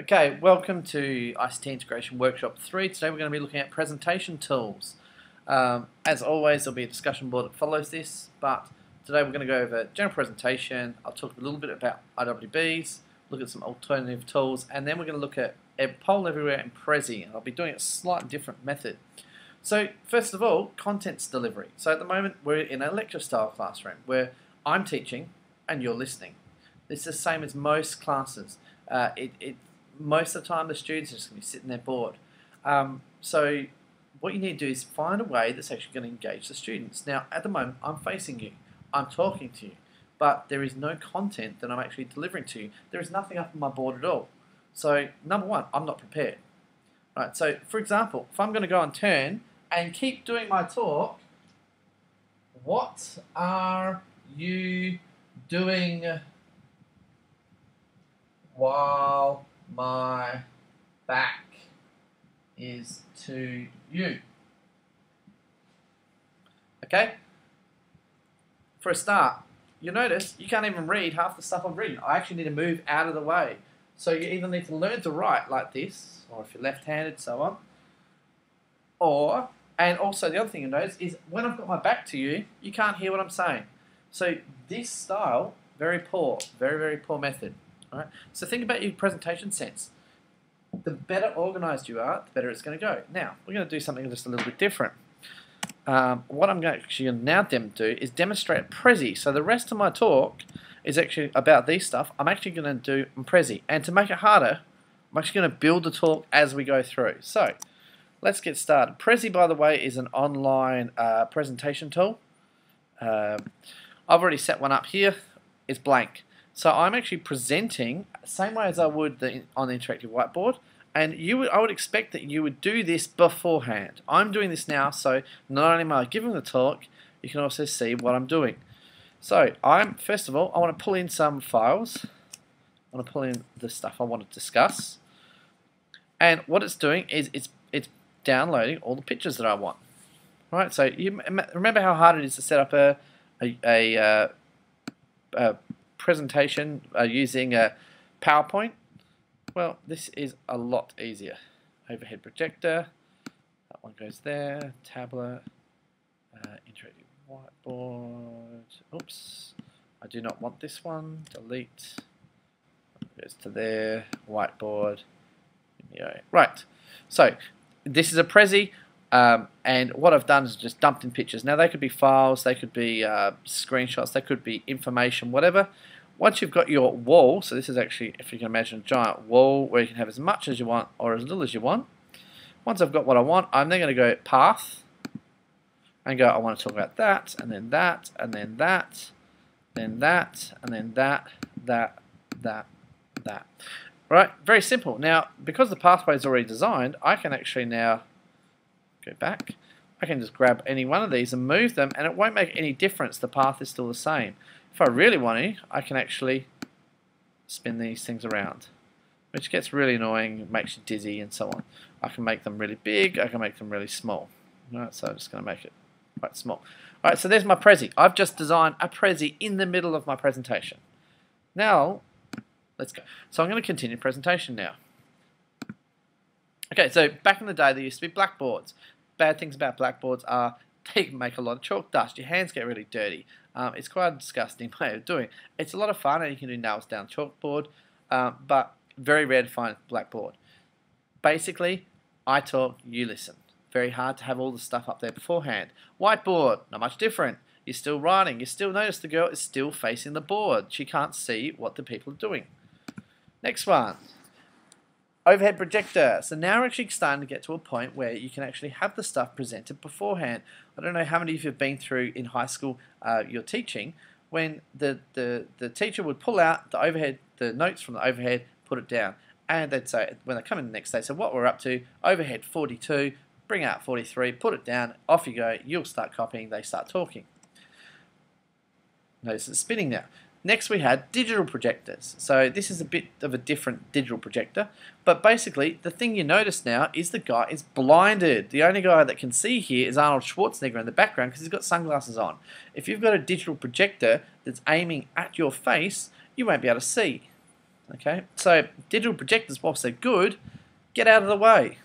Okay, welcome to ICT Integration Workshop 3. Today we're going to be looking at presentation tools. Um, as always, there'll be a discussion board that follows this, but today we're going to go over general presentation. I'll talk a little bit about IWBs, look at some alternative tools, and then we're going to look at Poll Everywhere and Prezi, and I'll be doing a slightly different method. So, first of all, contents delivery. So at the moment, we're in a lecture style classroom where I'm teaching and you're listening. It's the same as most classes. Uh, it, it most of the time the students are just going to be sitting there bored. Um, so what you need to do is find a way that's actually going to engage the students. Now, at the moment, I'm facing you. I'm talking to you. But there is no content that I'm actually delivering to you. There is nothing up on my board at all. So, number one, I'm not prepared. Right, so, for example, if I'm going to go and turn and keep doing my talk, what are you doing while my back is to you. Okay? For a start, you notice you can't even read half the stuff I've written. I actually need to move out of the way. So you either need to learn to write like this, or if you're left-handed, so on. Or, and also the other thing you notice is when I've got my back to you, you can't hear what I'm saying. So this style, very poor, very, very poor method. So think about your presentation sense. The better organized you are, the better it's going to go. Now, we're going to do something just a little bit different. Um, what I'm going to now dem do is demonstrate Prezi. So the rest of my talk is actually about these stuff. I'm actually going to do Prezi. And to make it harder, I'm actually going to build the talk as we go through. So let's get started. Prezi, by the way, is an online uh, presentation tool. Um, I've already set one up here. It's blank. So I'm actually presenting same way as I would the, on the interactive whiteboard. And you would, I would expect that you would do this beforehand. I'm doing this now, so not only am I giving the talk, you can also see what I'm doing. So I'm first of all, I want to pull in some files. I want to pull in the stuff I want to discuss. And what it's doing is it's it's downloading all the pictures that I want. Right. So you remember how hard it is to set up a a, a, uh, a presentation uh, using a PowerPoint? Well, this is a lot easier. Overhead projector, that one goes there, tablet, uh, interactive whiteboard, oops, I do not want this one, delete, goes to there, whiteboard, yeah right, so this is a Prezi, um, and what I've done is just dumped in pictures. Now they could be files, they could be uh, screenshots, they could be information, whatever. Once you've got your wall, so this is actually, if you can imagine, a giant wall where you can have as much as you want or as little as you want. Once I've got what I want, I'm then going to go path and go, I want to talk about that, and then that, and then that, then that, and then that, that, that, that. Right, very simple. Now, because the pathway is already designed, I can actually now go back. I can just grab any one of these and move them, and it won't make any difference. The path is still the same. If I really want to, I can actually spin these things around, which gets really annoying, makes you dizzy and so on. I can make them really big, I can make them really small. Alright, so I'm just going to make it quite small. Alright, so there's my Prezi. I've just designed a Prezi in the middle of my presentation. Now, let's go. So I'm going to continue presentation now. Okay, so back in the day there used to be blackboards. Bad things about blackboards are they make a lot of chalk dust. Your hands get really dirty. Um, it's quite a disgusting way of doing it. It's a lot of fun and you can do nails down chalkboard, um, but very rare to find blackboard. Basically, I talk, you listen. Very hard to have all the stuff up there beforehand. Whiteboard, not much different. You're still writing. You still notice the girl is still facing the board. She can't see what the people are doing. Next one overhead projector. So now we're actually starting to get to a point where you can actually have the stuff presented beforehand. I don't know how many of you have been through in high school uh, your teaching when the, the, the teacher would pull out the overhead, the notes from the overhead, put it down. And they'd say, when they come in the next day, so what we're up to, overhead 42, bring out 43, put it down, off you go, you'll start copying, they start talking. Notice it's spinning now. Next we had digital projectors. So this is a bit of a different digital projector, but basically the thing you notice now is the guy is blinded. The only guy that can see here is Arnold Schwarzenegger in the background because he's got sunglasses on. If you've got a digital projector that's aiming at your face, you won't be able to see. Okay, so digital projectors, whilst they're good, get out of the way.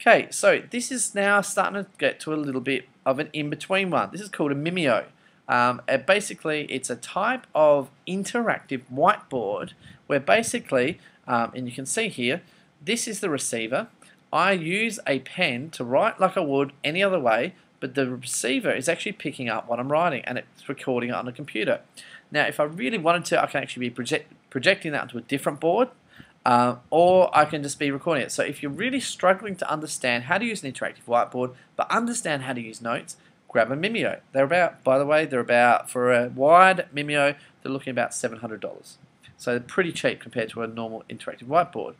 Okay, so this is now starting to get to a little bit of an in-between one. This is called a Mimeo. Um, basically, it's a type of interactive whiteboard where basically, um, and you can see here, this is the receiver. I use a pen to write like I would any other way, but the receiver is actually picking up what I'm writing and it's recording it on a computer. Now, if I really wanted to, I can actually be project projecting that onto a different board, uh, or I can just be recording it. So if you're really struggling to understand how to use an interactive whiteboard, but understand how to use notes, grab a Mimeo. They're about, by the way, they're about, for a wide Mimeo, they're looking about $700. So they're pretty cheap compared to a normal interactive whiteboard.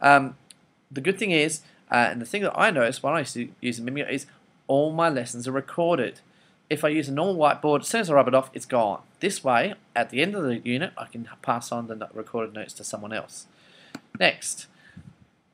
Um, the good thing is, uh, and the thing that I noticed when I used to use a Mimeo is all my lessons are recorded. If I use a normal whiteboard, as soon as I rub it off, it's gone. This way, at the end of the unit, I can pass on the recorded notes to someone else. Next,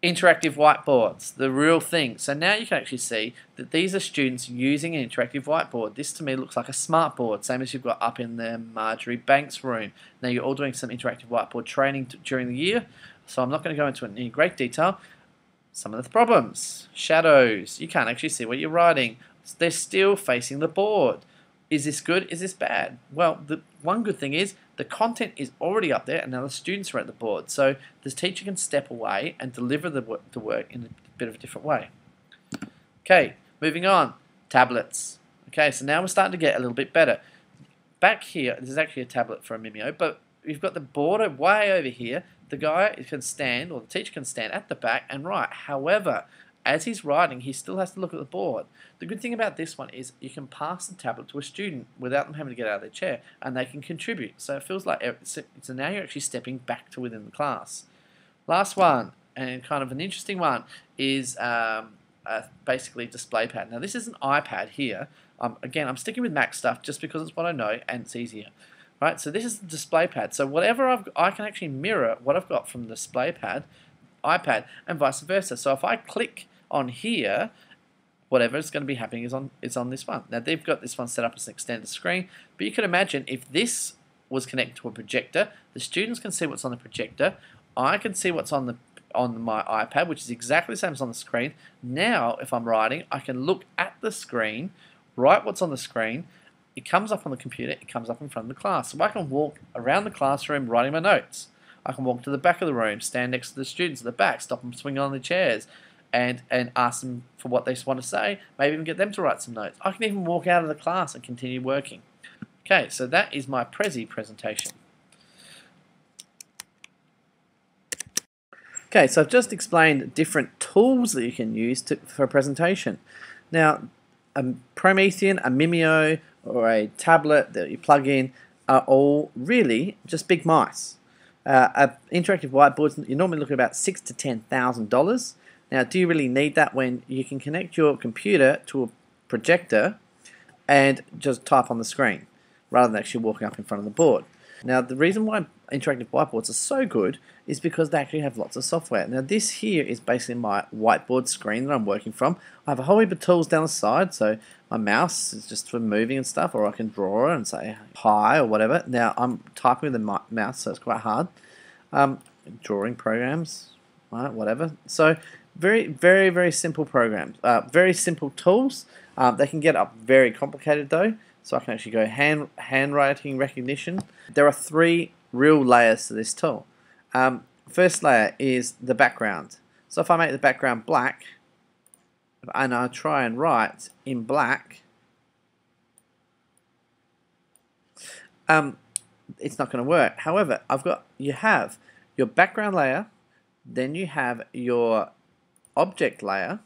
interactive whiteboards, the real thing. So now you can actually see that these are students using an interactive whiteboard. This to me looks like a smart board, same as you've got up in the Marjorie Banks room. Now you're all doing some interactive whiteboard training during the year, so I'm not going to go into it in great detail. Some of the problems, shadows, you can't actually see what you're writing. They're still facing the board. Is this good? Is this bad? Well, the one good thing is the content is already up there and now the students are at the board. So the teacher can step away and deliver the work, the work in a bit of a different way. Okay, moving on. Tablets. Okay, so now we're starting to get a little bit better. Back here, this is actually a tablet for a Mimeo, but we've got the border way over here. The guy can stand, or the teacher can stand at the back and write. However, as he's writing, he still has to look at the board. The good thing about this one is you can pass the tablet to a student without them having to get out of their chair, and they can contribute. So it feels like so now you're actually stepping back to within the class. Last one, and kind of an interesting one, is um, basically display pad. Now this is an iPad here. Um, again, I'm sticking with Mac stuff just because it's what I know and it's easier. Right, so this is the display pad. So whatever I've, got I can actually mirror what I've got from the display pad, iPad, and vice versa. So if I click on here, whatever is going to be happening is on is on this one. Now they've got this one set up as an extended screen, but you can imagine if this was connected to a projector, the students can see what's on the projector. I can see what's on the on my iPad, which is exactly the same as on the screen. Now, if I'm writing, I can look at the screen, write what's on the screen. It comes up on the computer. It comes up in front of the class. So I can walk around the classroom writing my notes. I can walk to the back of the room, stand next to the students at the back, stop them swinging on the chairs, and and ask them for what they want to say. Maybe even get them to write some notes. I can even walk out of the class and continue working. Okay, so that is my Prezi presentation. Okay, so I've just explained different tools that you can use to, for a presentation. Now, a Promethean, a Mimeo, or a tablet that you plug in are all really just big mice. Uh, interactive whiteboards, you're normally looking at about six to ten thousand dollars. Now, do you really need that when you can connect your computer to a projector and just type on the screen rather than actually walking up in front of the board? Now, the reason why interactive whiteboards are so good is because they actually have lots of software. Now, this here is basically my whiteboard screen that I'm working from. I have a whole heap of tools down the side, so my mouse is just for moving and stuff, or I can draw and say hi or whatever. Now, I'm typing with the mouse, so it's quite hard. Um, drawing programs, right, whatever. So very, very, very simple programs. Uh, very simple tools. Um, they can get up very complicated though. So I can actually go hand handwriting recognition. There are three real layers to this tool. Um, first layer is the background. So if I make the background black and I try and write in black, um, it's not going to work. However, I've got you have your background layer, then you have your object layer,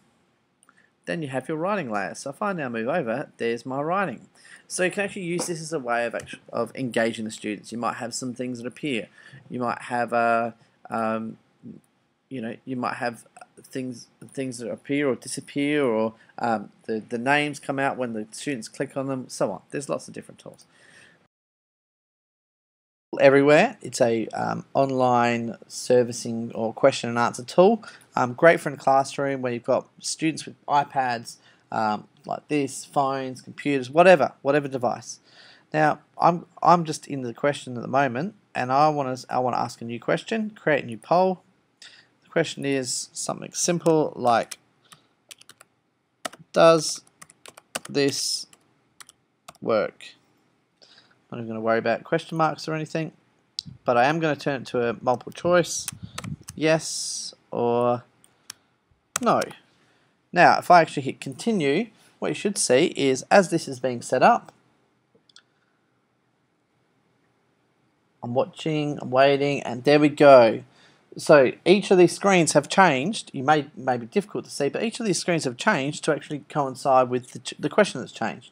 then you have your writing layer. So if I now move over, there's my writing. So you can actually use this as a way of actually, of engaging the students. You might have some things that appear. You might have a, um, you know, you might have things things that appear or disappear, or um, the the names come out when the students click on them, so on. There's lots of different tools everywhere. It's a um, online servicing or question and answer tool. Um, great for in a classroom where you've got students with iPads um, like this, phones, computers, whatever, whatever device. Now, I'm I'm just in the question at the moment, and I want to I want to ask a new question, create a new poll. The question is something simple like, does this work? I'm not going to worry about question marks or anything, but I am going to turn it to a multiple choice, yes or no. Now, if I actually hit continue, what you should see is as this is being set up, I'm watching, I'm waiting, and there we go. So each of these screens have changed. You may, may be difficult to see, but each of these screens have changed to actually coincide with the, the question that's changed.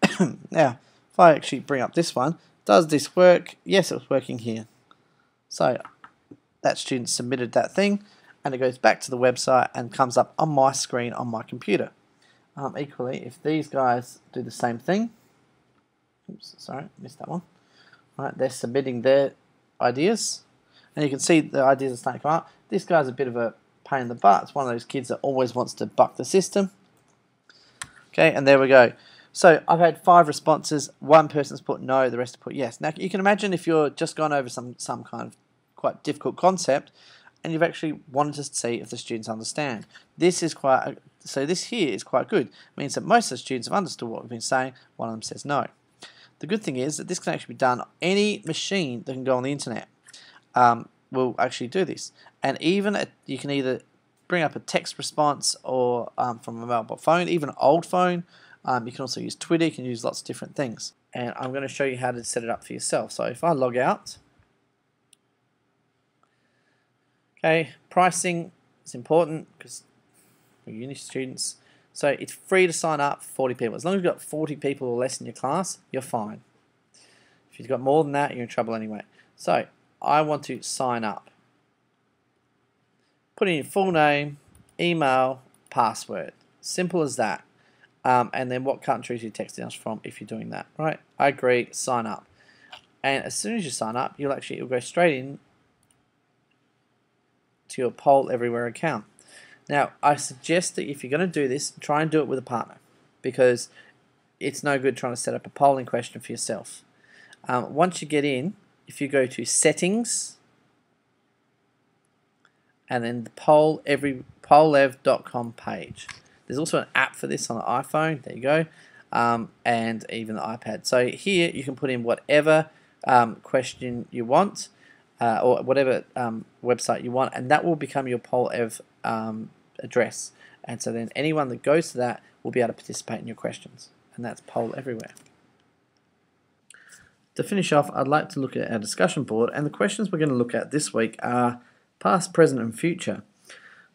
now, if I actually bring up this one, does this work? Yes, it was working here. So that student submitted that thing, and it goes back to the website and comes up on my screen on my computer. Um, equally, if these guys do the same thing, oops, sorry, missed that one. Right, they're submitting their ideas, and you can see the ideas are starting to come up. This guy's a bit of a pain in the butt. It's one of those kids that always wants to buck the system. Okay, and there we go. So I've had five responses. One person's put no, the rest have put yes. Now you can imagine if you're just gone over some some kind of quite difficult concept, and you've actually wanted to see if the students understand. This is quite so this here is quite good. It means that most of the students have understood what we've been saying. One of them says no. The good thing is that this can actually be done on any machine that can go on the internet. Um, will actually do this, and even a, you can either bring up a text response or um, from a mobile phone, even an old phone. Um, you can also use Twitter. You can use lots of different things, and I'm going to show you how to set it up for yourself. So if I log out, okay, pricing is important because for uni students so it's free to sign up for 40 people. As long as you've got 40 people or less in your class, you're fine. If you've got more than that, you're in trouble anyway. So I want to sign up. Put in your full name, email, password. Simple as that. Um, and then what countries you're texting us from if you're doing that. Right? I agree, sign up. And as soon as you sign up, you'll actually it'll go straight in to your Poll Everywhere account. Now, I suggest that if you're going to do this, try and do it with a partner because it's no good trying to set up a polling question for yourself. Um, once you get in, if you go to settings and then the poll every pollev.com page. There's also an app for this on the iPhone. There you go. Um, and even the iPad. So here you can put in whatever um, question you want uh, or whatever um, website you want, and that will become your Pollev um, address. And so then anyone that goes to that will be able to participate in your questions. And that's poll everywhere. To finish off, I'd like to look at our discussion board, and the questions we're going to look at this week are past, present, and future.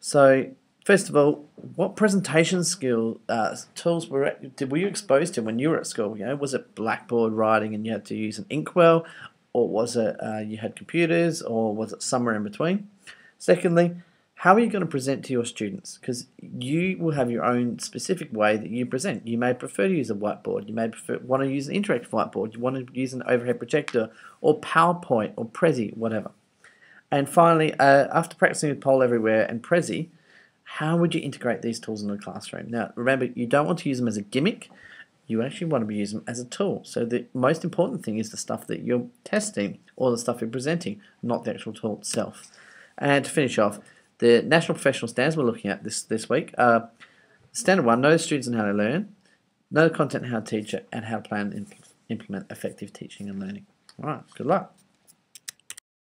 So, first of all, what presentation skill uh, tools were did were you exposed to when you were at school? You know, was it blackboard writing and you had to use an inkwell, or was it uh, you had computers, or was it somewhere in between? Secondly, how are you going to present to your students? Because you will have your own specific way that you present. You may prefer to use a whiteboard. You may prefer, want to use an interactive whiteboard. You want to use an overhead projector or PowerPoint or Prezi, whatever. And finally, uh, after practicing with Poll Everywhere and Prezi, how would you integrate these tools in the classroom? Now, remember, you don't want to use them as a gimmick. You actually want to be using them as a tool. So the most important thing is the stuff that you're testing or the stuff you're presenting, not the actual tool itself. And to finish off, the national professional standards we're looking at this, this week are standard one, know the students and how to learn, know the content and how to teach it, and how to plan and implement effective teaching and learning. All right, good luck.